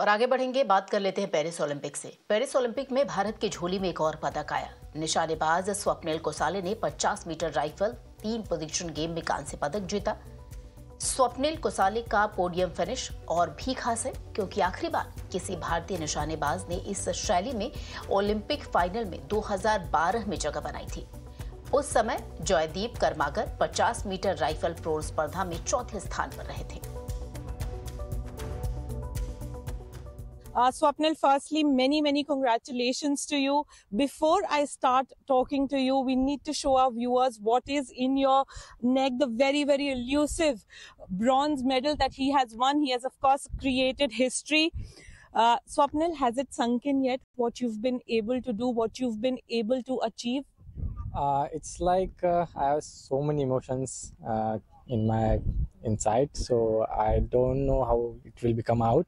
और आगे बढ़ेंगे, बात कर लेते हैं पेरिस ओलंपिक से। पेरिस ओलंपिक में भारत की झोली में एक और पदक आया। निशानेबाज स्वप्निल कोसाले ने 50 मीटर राइफल, तीन पोजीशन गेम में कांस्य पदक जीता। स्वप्निल कोसाले का पोडियम फिनिश और भी खास है, क्योंकि आखिरी बार किसी भारतीय निशानेबाज ने इस शैली में ओलंपिक फाइनल में 2012 में जगह बनाई थी। उस समय Jaydeep Karmakar 50 metre rifle prone स्पर्धा में चौथे स्थान पर रहे थे। Uh, Swapnil, firstly, many, many congratulations to you. Before I start talking to you, we need to show our viewers what is in your neck, the very, very elusive bronze medal that he has won. He has, of course, created history. Uh, Swapnil, has it sunk in yet what you've been able to do, what you've been able to achieve? Uh, it's like uh, I have so many emotions uh, in my inside, so I don't know how it will become out.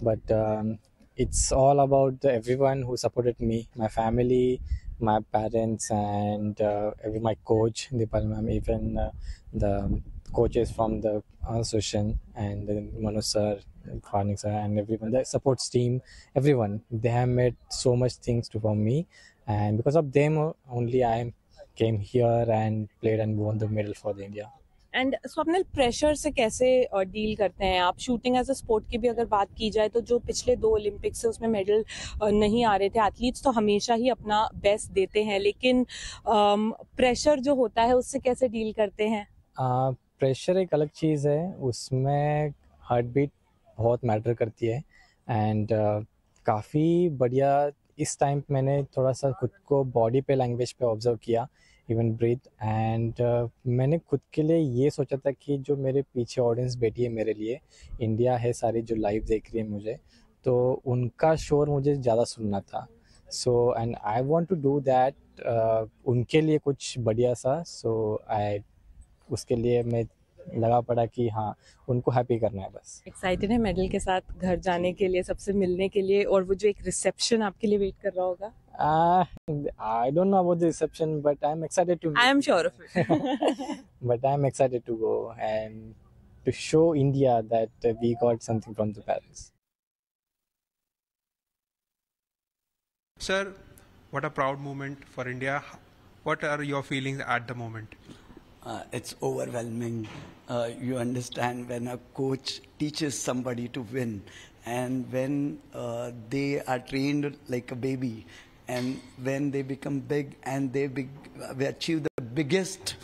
But um, it's all about everyone who supported me, my family, my parents, and uh, my coach, Deepali ma'am, even uh, the coaches from the association and the Manu sir, Farnik sir, and everyone, the supports team, everyone. They have made so much things to for me, and because of them only I came here and played and won the medal for the India. And Swapnil pressure से कैसे deal करते हैं आप? Shooting as a sport की भी अगर बात की जाए तो जो पिछले दो ओलंपिक्स से उसमें मेडल नहीं आ रहे थे एथलीट्स तो हमेशा ही अपना बेस्ट देते हैं लेकिन प्रेशर जो होता है उससे कैसे डील करते हैं? प्रेशर एक अलग चीज़ है उसमें हार्ट बीट बहुत मैटर करती है एंड uh, काफ़ी बढ़िया इस टाइम मैंने थोड़ा सा खुद को बॉडी पे लैंग्वेज पे ऑब्ज़र्व किया इवन ब्रीथ एंड मैंने खुद के लिए ये सोचा था कि जो मेरे पीछे ऑडियंस बैठी है मेरे लिए इंडिया है सारी जो लाइव देख रही है मुझे तो उनका शोर मुझे ज़्यादा सुनना था। So and I want to do that उनके लिए कुछ बढ़िया सा सो so, आई उसके लिए मैं लगा पड़ा कि हाँ उनको हैप्पी करना है बस। एक्साइटेड है मेडल के साथ घर जाने के लिए सबसे मिलने के लिए और वो जो एक रिसेप्शन आपके लिए वेट कर रहा होगा? I don't know about the reception but I am excited to I am sure of it but I am excited to go and to show India that we got something from the parents sir what a proud moment for India what are your feelings at the moment Uh, it's overwhelming. Uh, you understand when a coach teaches somebody to win, and when uh, they are trained like a baby, and when they become big and they, big, they achieve the biggest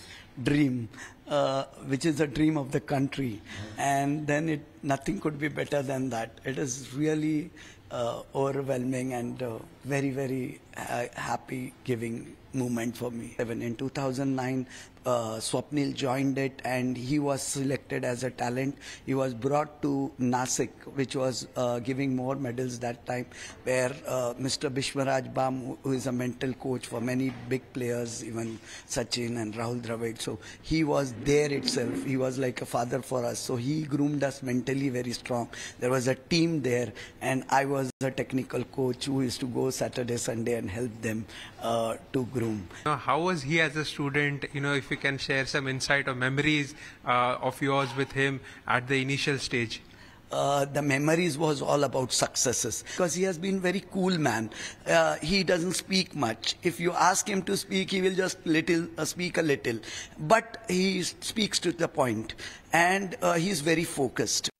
dream, uh, which is the dream of the country, and then it nothing could be better than that. It is really uh, overwhelming and uh, very very ha happy giving moment for me. In 2009, uh, Swapnil joined it and he was selected as a talent. He was brought to Nasik, which was uh, giving more medals that time, where uh, Mr. Bhishmaraj Bam, who is a mental coach for many big players, even Sachin and Rahul Dravid, so he was there itself. He was like a father for us. So he groomed us mentally very strong. There was a team there, and I was a technical coach who used to go Saturday, Sunday and help them uh, to groom. how was he as a student? You know, if you can share some insight or memories uh, of yours with him at the initial stage. Uh, the memories was all about successes. Because he has been very cool man. Uh, he doesn't speak much. If you ask him to speak he will just little uh, speak a little. But he speaks to the point and uh, he's very focused